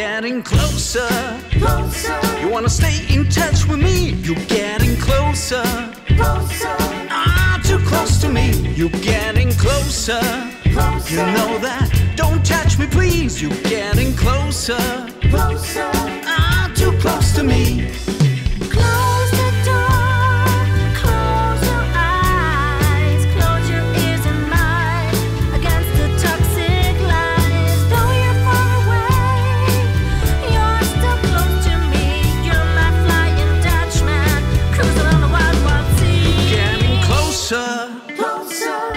getting closer. Closer. You wanna stay in touch with me? You're getting closer. Closer. Ah, too close to me. You're getting closer. Closer. You know that. Don't touch me, please. You're getting closer. Closer.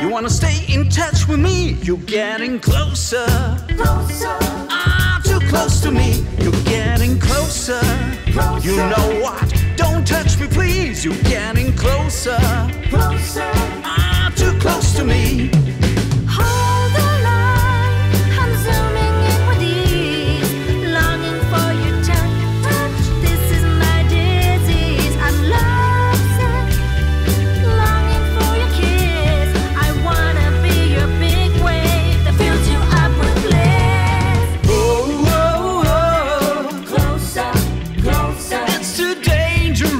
You wanna stay in touch with me? You're getting closer. Closer. Ah, too close to me. You're getting closer. closer. You know what? Don't touch me, please. You're getting closer. closer.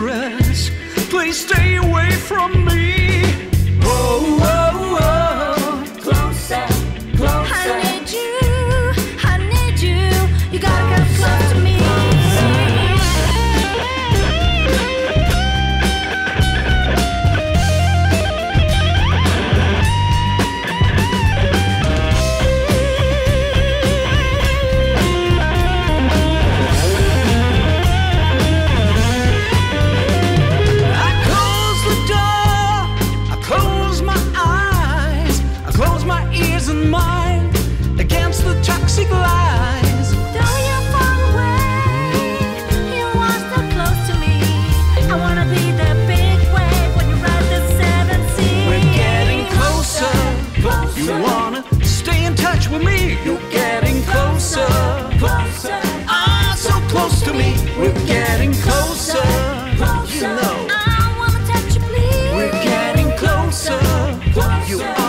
dangerous. Please stay away from me. close to me. We're getting closer. You know. I wanna touch you, please. We're getting closer. You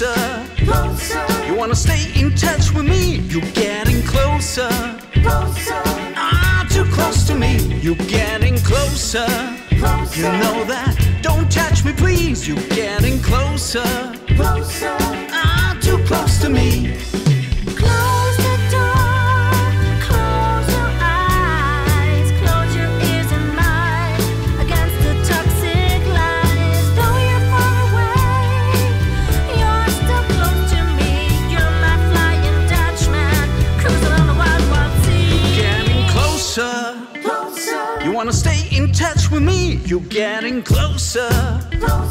closer. closer. You wanna stay in touch with me? You're getting closer. closer. Ah, too close to me. You're getting closer. closer. You know that. Don't touch me, please. You're getting closer. closer. Ah, too close to me. You're getting closer. closer.